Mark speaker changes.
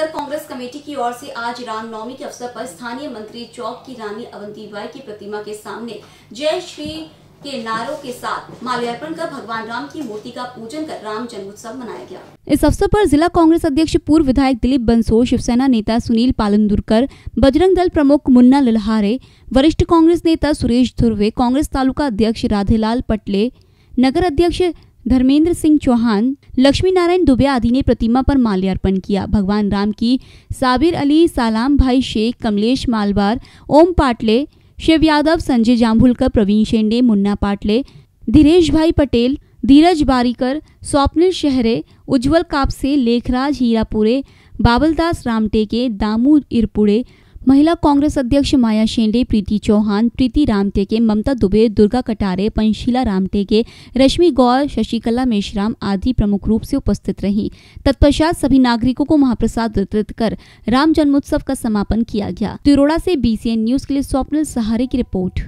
Speaker 1: ओर से आज रामनवमी के अवसर पर स्थानीय मंत्री चौक की रानी अवंतीबाई की प्रतिमा के सामने जय श्री के नारों के साथ माल्यार्पण कर भगवान राम की मूर्ति का पूजन कर राम जन्मोत्सव मनाया गया।
Speaker 2: इस अवसर पर जिला कांग्रेस अध्यक्ष पूर्व विधायक दिलीप बंसो शिवसेना नेता सुनील पालनदुरकर बजरंग दल प्रमुख मुन्ना ललहारे, वरिष्ठ कांग्रेस नेता सुरेश धुर्वे, कांग्रेस तालुका अध्यक्ष राधेलाल पटले, नगर अध्यक्ष धर्मेंद्र सिंह चौहान लक्ष्मी नारायण दुबे आदि ने प्रतिमा पर माल्यार्पण किया। भगवान राम की साबिर अली, सालाम भाई शेख, कमलेश मालवार, ओम पाटले, शिव यादव, संजय जाम्भुलकर प्रवीण शेंडे, मुन्ना पाटले, धीरेश भाई पटेल, धीरज बारीकर, स्वप्निल शहरे, उज्जवल कापसे, लेखराज हीरापुरे, बाबलदास रामटेके, दामू इरपुड़े महिला कांग्रेस अध्यक्ष माया शेंडे, प्रीति चौहान, प्रीति रामटेके ममता दुबे, दुर्गा कटारे, पंशीला रामटेके रश्मि गौर, शशिकला मेश्राम आदि प्रमुख रूप से उपस्थित रही। तत्पश्चात सभी नागरिकों को महाप्रसाद वितरित कर राम जन्मोत्सव का समापन किया गया। तिरोड़ा से बीसीएन न्यूज़ के लिए स्वप्निल सहारे की रिपोर्ट।